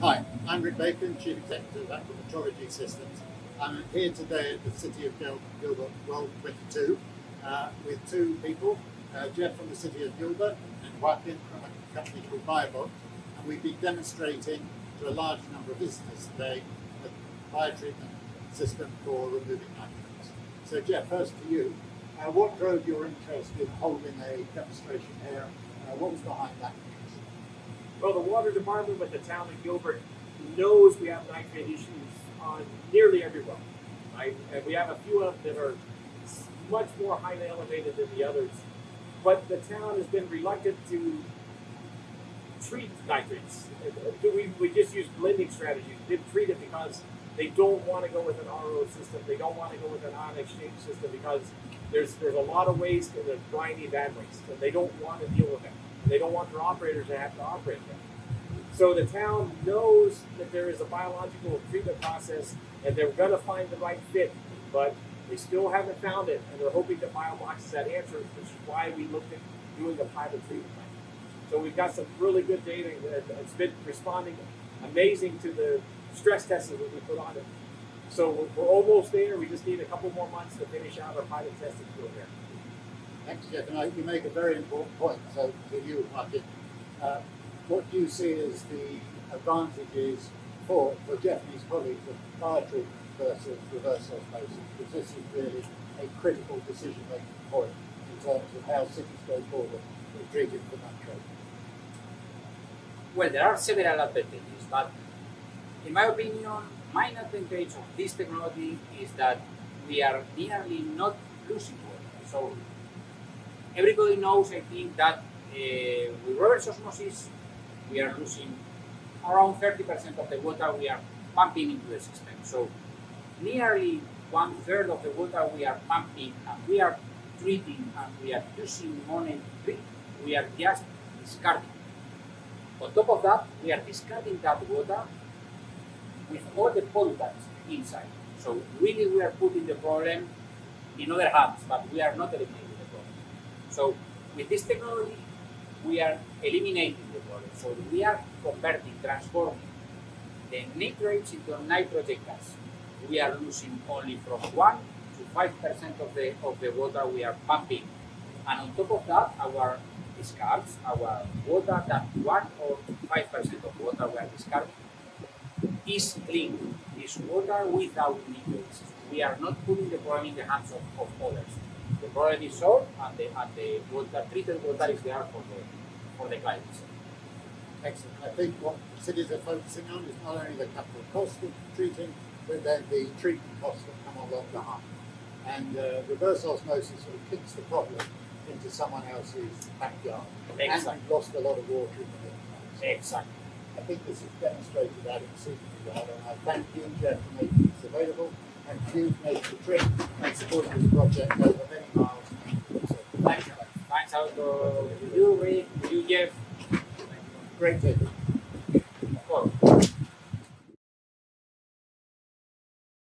Hi, I'm Rick Bacon, Chief Executive at Metrology Systems. I'm here today at the City of Gil- Gilbert World 22 uh, with two people, uh, Jeff from the City of Gilbert and Joaquin from a company called BioBox. And we've been demonstrating to a large number of visitors today a biotreatment system for removing nitrates. So Jeff, first to you, uh, what drove your interest in holding a demonstration here? Uh, what was behind that? Well, the water department with the town of Gilbert knows we have nitrate issues on nearly every well. Right? And we have a few of them that are much more highly elevated than the others. But the town has been reluctant to treat nitrates. We, we just use blending strategies. They treat it because they don't want to go with an RO system. They don't want to go with an ion exchange system because there's there's a lot of waste and there's briny bad waste. And they don't want to deal with that. They don't want their operators to have to operate them. So the town knows that there is a biological treatment process and they're going to find the right fit, but they still haven't found it, and they're hoping that BioBox is that answer, which is why we looked at doing a pilot treatment plan. So we've got some really good data that it's been responding amazing to the stress tests that we put on it. So we're, we're almost there. We just need a couple more months to finish out our pilot testing program. Thanks, Jeff. And I, you make a very important point. So, to you, Martin, uh, what do you see as the advantages for, for Japanese colleagues of treatment versus reverse osmosis? Because this is really a critical decision making point in terms of how cities go forward with treating for nitrate. Well, there are several advantages, but in my opinion, main advantage of this technology is that we are nearly not losing water. So everybody knows, I think, that uh, with reverse osmosis, we are losing around 30% of the water we are pumping into the system. So nearly one third of the water we are pumping and we are treating and we are using money to treat, we are just discarding. On top of that, we are discarding that water with all the pollutants inside. So really we are putting the problem in other hands, but we are not eliminating. So with this technology, we are eliminating the problem. So we are converting, transforming the nitrates into nitrogen gas. We are losing only from one to five percent of the of the water we are pumping, and on top of that, our discards, our water that one or five percent of water we are discarding is clean. Is water without nitrates. We are not putting the problem in the hands of, of others. The problem is solved, and the and the water treated water is there for the for the clients. Excellent. I think what cities are focusing on is not only the capital cost of treating, but then the treatment costs that come along behind. And uh, reverse osmosis sort of kicks the problem into someone else's backyard. And Exactly. we've lost a lot of water in the middle. Exactly. I think this has demonstrated that exceedingly well, and I thank you, Jeff, for making this available, and you making the trip and supporting this project over miles. So, thank you. Thanks out to you, Rick, to you, Jeff. Great tip.